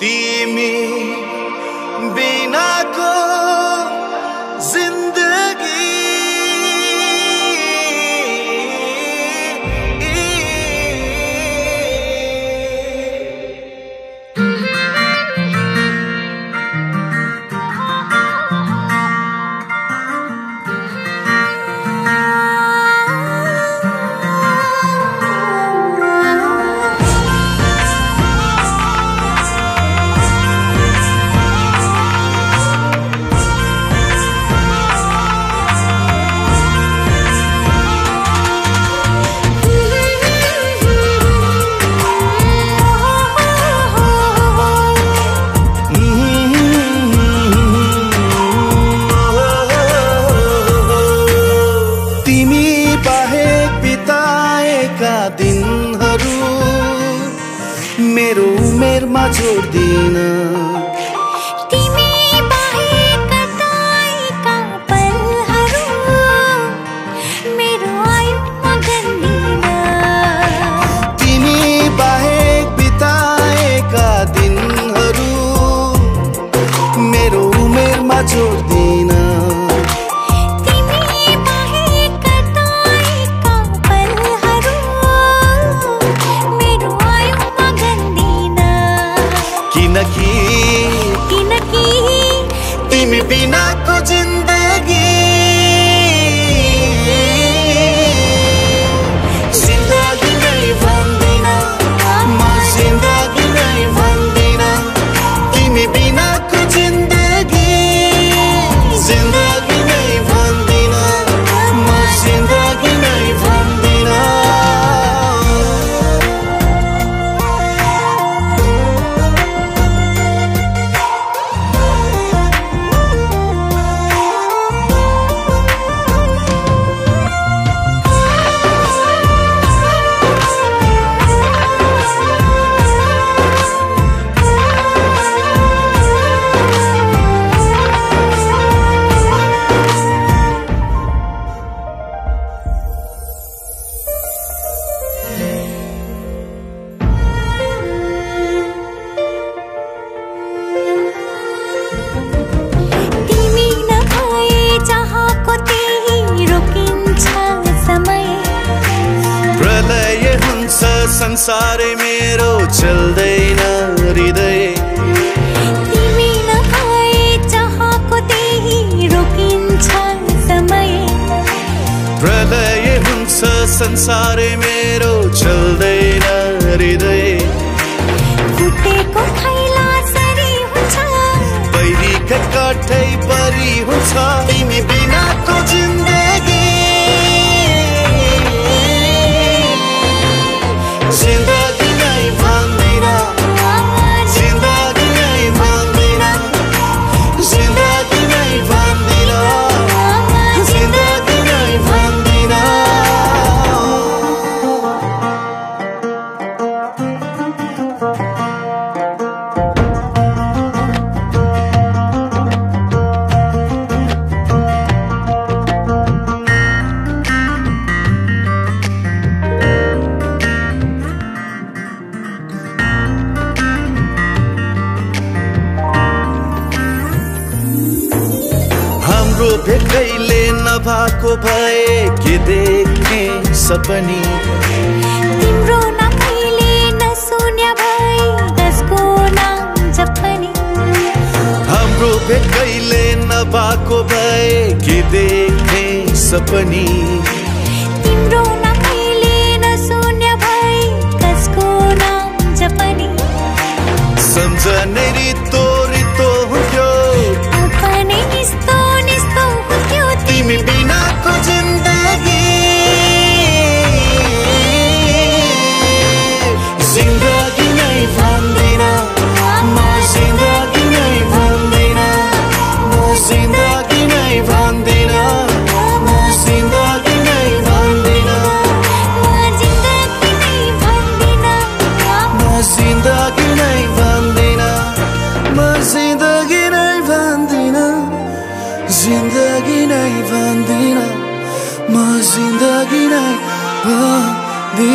तिमी बिनाको Bir Ayırma Curdina बिना कुछ प्रलय हुन्छ संसारै मेरो चल्दैन हृदय। प्रलय हुन्छ संसारै मेरो भएको भए के देख्ने सपनी? तिम्रो नामले नसुन्या भए जसको नाम जपनी। हाम्रो भेट न नभएको भए के देख्ने सपनी? तिम्रो जिंदगी नै बन्दी